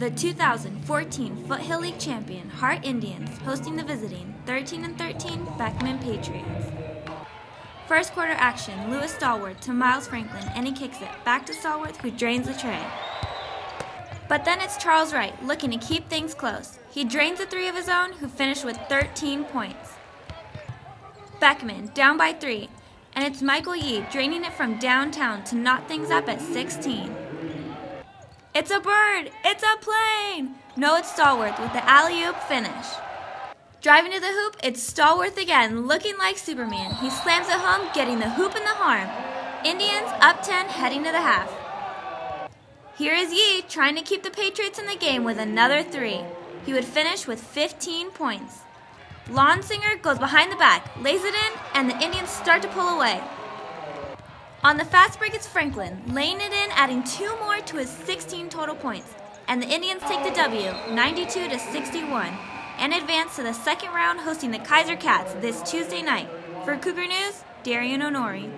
The 2014 Foothill League champion Hart Indians hosting the visiting 13 and 13 Beckman Patriots. First quarter action, Lewis Stallworth to Miles Franklin, and he kicks it back to Stallworth, who drains the trey. But then it's Charles Wright looking to keep things close. He drains a three of his own, who finished with 13 points. Beckman down by three, and it's Michael Yee draining it from downtown to knot things up at 16. It's a bird! It's a plane! No, it's Stallworth with the alley oop finish. Driving to the hoop, it's Stallworth again, looking like Superman. He slams it home, getting the hoop in the harm. Indians up 10, heading to the half. Here is Yee trying to keep the Patriots in the game with another three. He would finish with 15 points. Lonsinger goes behind the back, lays it in, and the Indians start to pull away. On the fast break, it's Franklin, laying it in, adding two more to his 16 total points. And the Indians take the W, 92 to 61, and advance to the second round, hosting the Kaiser Cats this Tuesday night. For Cougar News, Darien Onori.